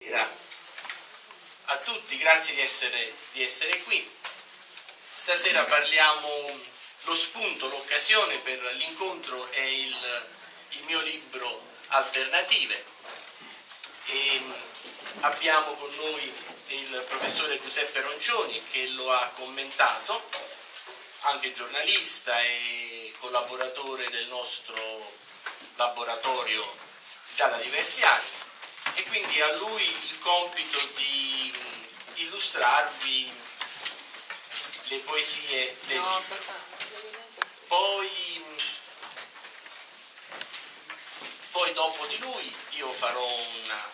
Buonasera a tutti, grazie di essere, di essere qui. Stasera parliamo, lo spunto, l'occasione per l'incontro è il, il, mio libro Alternative. E abbiamo con noi il professore Giuseppe Roncioni che lo ha commentato, anche giornalista e collaboratore del nostro laboratorio già da diversi anni e quindi a lui il compito di illustrarvi le poesie del no. Poi, poi dopo di lui io farò una,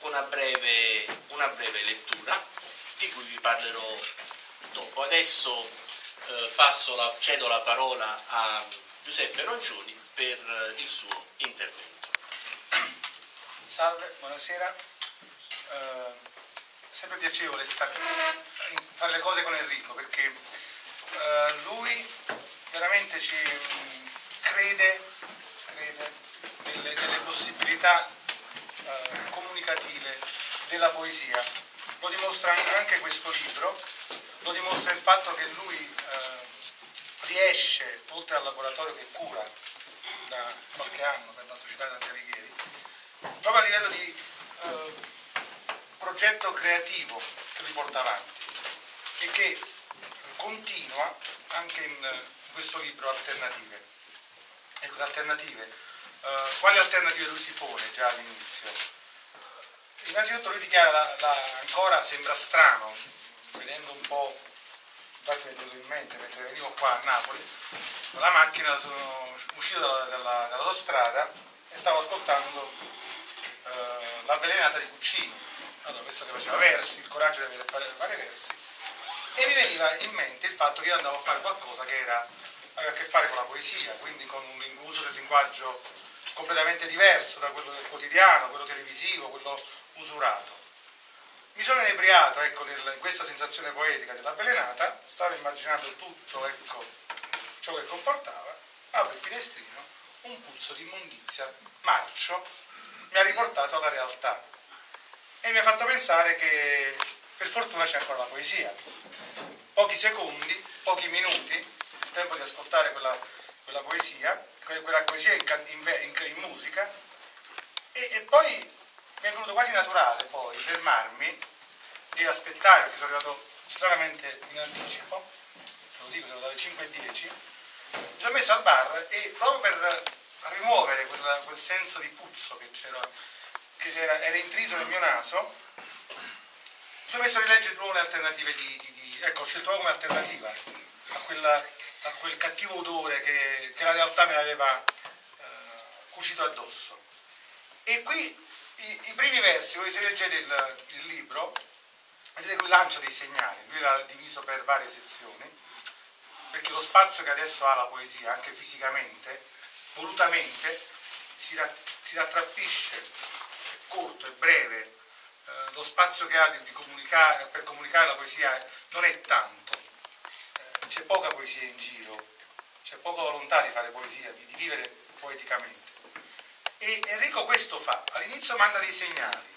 una, breve, una breve lettura di cui vi parlerò dopo. Adesso eh, la, cedo la parola a Giuseppe Roncioni per il suo intervento. Salve, buonasera. Eh, sempre piacevole stare, fare le cose con Enrico perché eh, lui veramente ci crede, crede nelle, nelle, possibilità eh, comunicative della poesia. Lo dimostra anche questo libro, lo dimostra il fatto che lui eh, riesce, oltre al laboratorio che cura da qualche anno per la Società Dante Alighieri, proprio a livello di eh, progetto creativo che lui porta avanti e che continua anche in questo libro Alternative. Ecco, le alternative. Eh, quali alternative lui si pone già all'inizio? Innanzitutto lui dichiara, la, la, ancora sembra strano, vedendo un po', infatti mi è venuto in mente mentre venivo qua a Napoli, la macchina sono uscito dall'autostrada dalla, e stavo ascoltando eh, l'avvelenata di Puccini, allora, questo che faceva versi, il coraggio di fare, fare versi, e mi veniva in mente il fatto che io andavo a fare qualcosa che era, aveva a che fare con la poesia, quindi con un uso del linguaggio completamente diverso da quello del quotidiano, quello televisivo, quello usurato. Mi sono inebriato ecco, nel, in questa sensazione poetica dell'avvelenata, stavo immaginando tutto ecco, ciò che comportava, apro il finestrino, un puzzo di immondizia marcio mi ha riportato alla realtà. E mi ha fatto pensare che per fortuna c'è ancora la poesia. Pochi secondi, pochi minuti, il tempo di ascoltare quella, quella poesia, quella poesia in, in, in, in musica. E, e, poi mi è venuto quasi naturale poi fermarmi e aspettare perché sono arrivato stranamente in anticipo, lo dico, sono dalle 5.10, mi sono messo al bar e proprio per rimuovere quel, quel senso di puzzo che, che era, intriso nel mio naso, mi sono messo a rileggere nuove le alternative di, di, di, ecco, ho scelto come alternativa a, quella, a quel cattivo odore che, che, la realtà mi aveva eh, cucito addosso. E qui i, i primi versi, voi se leggete il, il libro, vedete che lui lancia dei segnali, lui l'ha diviso per varie sezioni, perché lo spazio che adesso ha la poesia, anche fisicamente, volutamente si, ra, si rattrappisce, è corto, è breve, eh, lo spazio che ha comunicare, per comunicare la poesia non è tanto, eh, c'è poca poesia in giro, c'è poca volontà di fare poesia, di, di vivere poeticamente. E Enrico questo fa, all'inizio manda dei segnali,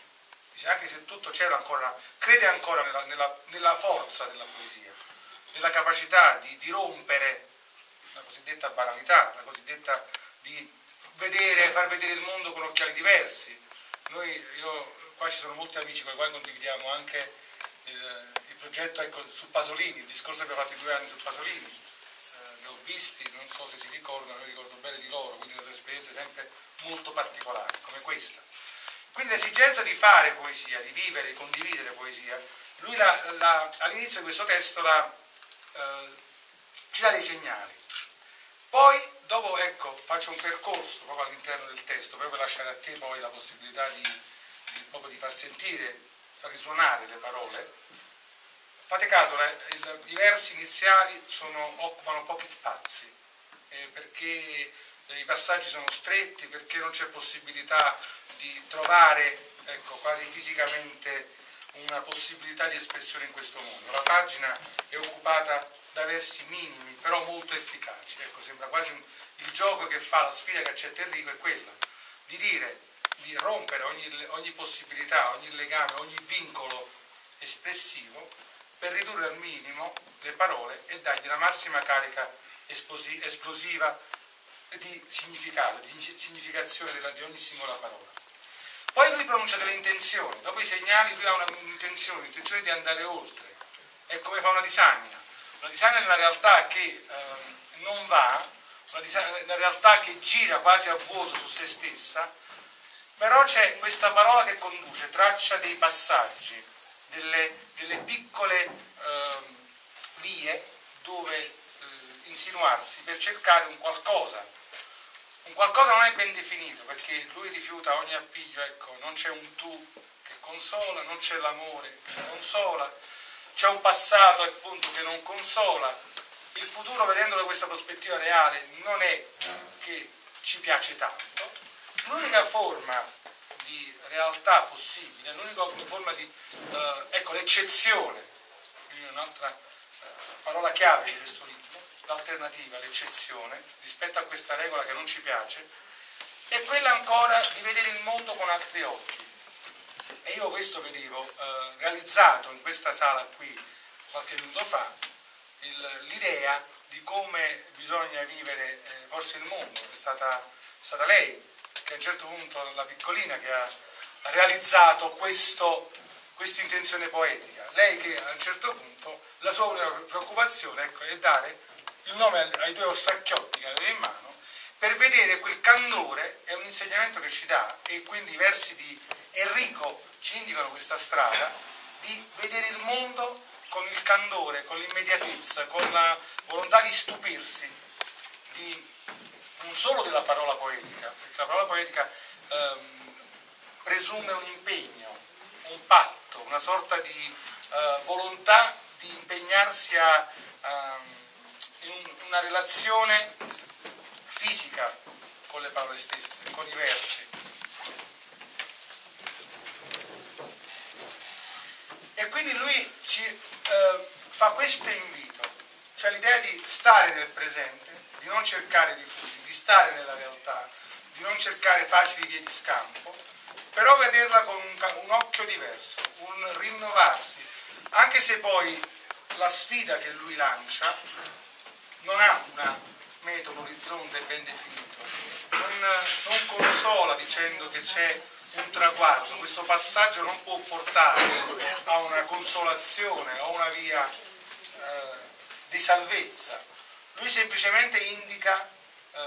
dice anche se tutto c'era ancora, crede ancora nella, nella, nella, forza della poesia, nella capacità di, di rompere la cosiddetta banalità, la cosiddetta di vedere, far vedere il mondo con occhiali diversi. Noi, io, qua ci sono molti amici con i quali condividiamo anche il, il progetto ecco, su Pasolini, il discorso che abbiamo fatto due anni su Pasolini, eh, li ho visti, non so se si ricordano, io ricordo bene di loro, quindi sono esperienze sempre molto particolari, come questa. Quindi l'esigenza di fare poesia, di vivere, di condividere poesia, lui all'inizio di questo testo la, eh, ci dà dei segnali. Poi dopo ecco, faccio un percorso proprio all'interno del testo, proprio per lasciare a te poi la possibilità di, di, di far sentire, far risuonare le parole. Fate caso, i versi iniziali sono, occupano pochi spazi, eh, perché i passaggi sono stretti, perché non c'è possibilità di trovare ecco, quasi fisicamente una possibilità di espressione in questo mondo. La pagina è occupata da versi minimi, però molto efficaci. Ecco, sembra quasi un, il gioco che fa, la sfida che accetta Enrico è quella di dire di rompere ogni, ogni possibilità, ogni legame, ogni vincolo espressivo per ridurre al minimo le parole e dargli la massima carica esplosiva di significato, di significazione di ogni singola parola. Poi lui pronuncia delle intenzioni, dopo i segnali lui ha un'intenzione, un'intenzione di andare oltre, è come fa una disagna, una disagna è una realtà che eh, non va, una, una realtà che gira quasi a vuoto su se stessa, però c'è questa parola che conduce, traccia dei passaggi, delle, delle piccole eh, vie dove eh, insinuarsi per cercare un qualcosa. Un qualcosa non è ben definito perché lui rifiuta ogni appiglio, ecco, non c'è un tu che consola, non c'è l'amore che consola, c'è un passato appunto che non consola. Il futuro, vedendo da questa prospettiva reale, non è che ci piace tanto. L'unica forma di realtà possibile, l'unica forma di, eh, ecco, l'eccezione, un'altra eh, parola chiave di questo libro, l'alternativa, l'eccezione, rispetto a questa regola che non ci piace, è quella ancora di vedere il mondo con altri occhi. Io questo vedevo eh, realizzato in questa sala qui qualche minuto fa, l'idea di come bisogna vivere eh, forse il mondo. È stata, è stata, lei, che a un certo punto, la piccolina, che ha, ha realizzato questa intenzione poetica. Lei che a un certo punto la sua preoccupazione ecco, è dare il nome ai due orsacchiotti che aveva in mano per vedere quel candore, è un insegnamento che ci dà e quindi i versi di Enrico ci indicano questa strada di vedere il mondo con il candore, con l'immediatezza, con la volontà di stupirsi di, non solo della parola poetica, perché la parola poetica ehm, presume un impegno, un patto, una sorta di eh, volontà di impegnarsi a, a in una relazione fisica con le parole stesse, con i versi. E quindi lui ci eh, fa questo invito, cioè l'idea di stare nel presente, di non cercare rifugi, di stare nella realtà, di non cercare facili vie di scampo, però vederla con un, un occhio diverso, un rinnovarsi, anche se poi la sfida che lui lancia non ha una meta, un orizzonte ben definito, non, consola dicendo che c'è un traguardo, questo passaggio non può portare a una consolazione, a una via eh, di salvezza, lui semplicemente indica eh,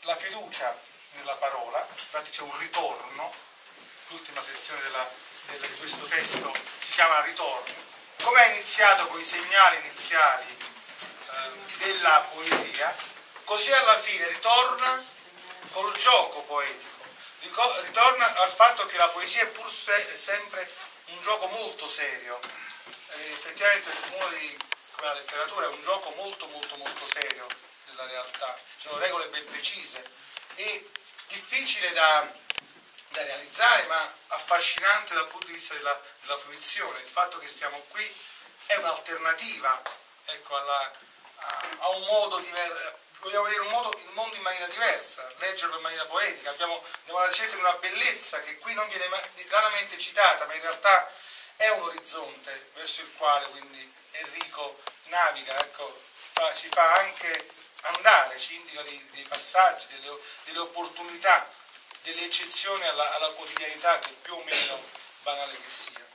la fiducia nella parola, infatti c'è un ritorno, l'ultima sezione della, della, di questo testo si chiama ritorno, come ha iniziato con i segnali iniziali della poesia, così alla fine ritorna col gioco poetico, ritorna al fatto che la poesia è pur se, sempre un gioco molto serio. E effettivamente di, come la letteratura è un gioco molto molto molto serio della realtà, ci sono regole ben precise e difficile da, da realizzare ma affascinante dal punto di vista della, della fruizione. Il fatto che stiamo qui è un'alternativa ecco, alla, a un modo diverso, vogliamo vedere modo, il mondo in maniera diversa, leggerlo in maniera poetica, Abbiamo, andiamo alla ricerca di una bellezza che qui non viene raramente citata, ma in realtà è un orizzonte verso il quale quindi Enrico naviga, ecco, fa, ci fa anche andare, ci indica dei, dei passaggi, delle, delle, opportunità, delle eccezioni alla, alla, quotidianità che più o meno banale che sia.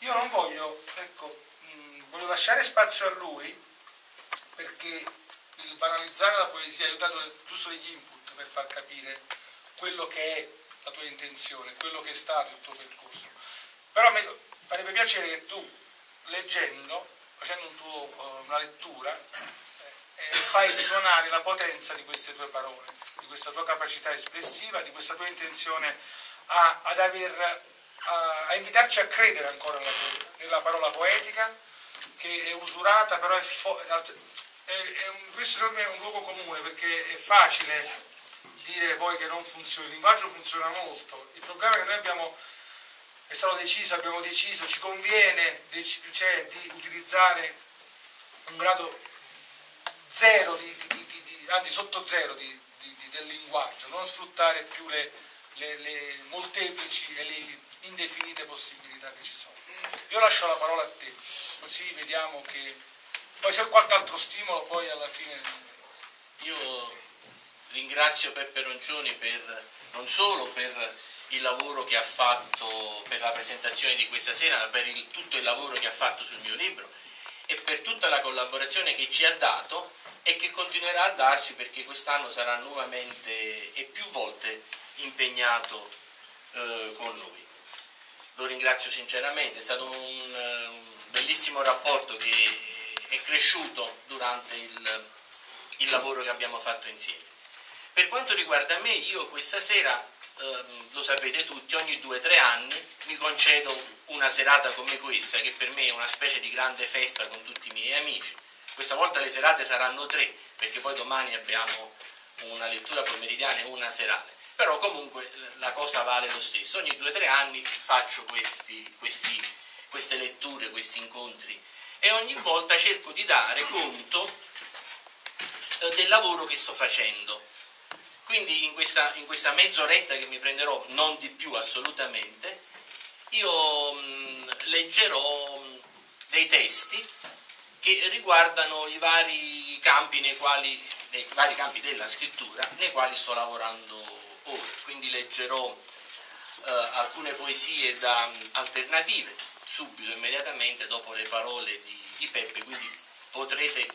Io non voglio, ecco, mh, voglio lasciare spazio a lui perché banalizzare la poesia dato giusto degli input per far capire quello che è la tua intenzione, quello che è stato il tuo percorso. Però a farebbe piacere che tu, leggendo, facendo un tuo, uh, una lettura, eh, eh, fai risuonare la potenza di queste tue parole, di questa tua capacità espressiva, di questa tua intenzione a, aver, a, a invitarci a credere ancora nella, nella parola poetica, che è usurata, però è, è, un, questo secondo me è un luogo comune perché è facile dire poi che non funziona, il linguaggio funziona molto, il è che noi abbiamo, è stato deciso, abbiamo deciso, ci conviene cioè, di utilizzare un grado zero, di, di, di, anzi sotto zero del linguaggio, non sfruttare più le, le, le molteplici e le indefinite possibilità che ci sono. Io lascio la parola a te, così vediamo che poi c'è qualche altro stimolo, poi alla fine... Io ringrazio Peppe Roncioni per, non solo per il lavoro che ha fatto per la presentazione di questa sera, ma per il, tutto il lavoro che ha fatto sul mio libro e per tutta la collaborazione che ci ha dato e che continuerà a darci perché quest'anno sarà nuovamente e più volte impegnato eh, con noi. Lo ringrazio sinceramente, è stato un, eh, un bellissimo rapporto che è cresciuto durante il, il lavoro che abbiamo fatto insieme. Per quanto riguarda me, io questa sera Ehm, lo sapete tutti, ogni due o tre anni mi concedo una serata come questa, che per me è una specie di grande festa con tutti i miei amici. Questa volta le serate saranno tre, perché poi domani abbiamo una lettura pomeridiana e una serale. Però comunque eh, la cosa vale lo stesso. Ogni due o tre anni faccio questi, questi, queste letture, questi incontri e ogni volta cerco di dare conto eh, del lavoro che sto facendo quindi in questa, in questa mezz'oretta che mi prenderò, non di più assolutamente, io mh, leggerò mh, dei testi che riguardano i vari campi nei quali, nei vari campi della scrittura nei quali sto lavorando ora. Quindi leggerò eh, alcune poesie da, alternative subito, immediatamente dopo le parole di, di Peppe, quindi potrete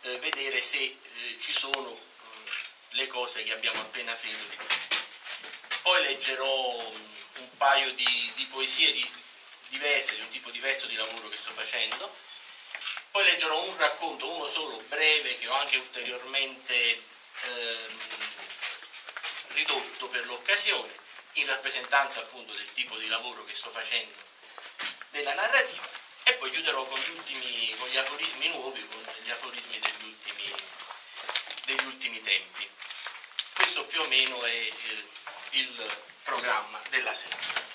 eh, vedere se eh, ci sono le cose che abbiamo appena finito Poi leggerò un paio di, di poesie di, diverse, di un tipo diverso di lavoro che sto facendo. Poi leggerò un racconto, uno solo, breve, che ho anche ulteriormente ehm, ridotto per l'occasione, in rappresentanza appunto del tipo di lavoro che sto facendo della narrativa, e poi chiuderò con gli, ultimi, con gli aforismi nuovi, con gli aforismi degli ultimi, degli ultimi tempi. Questo più o meno è il, il programma della sera.